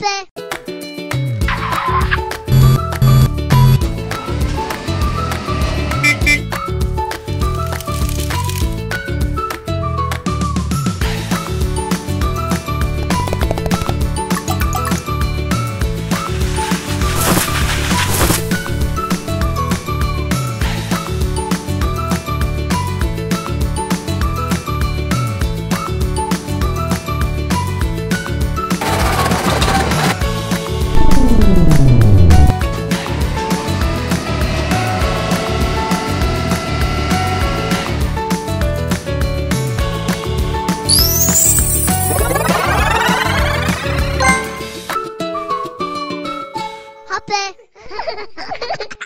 it. Hoppe.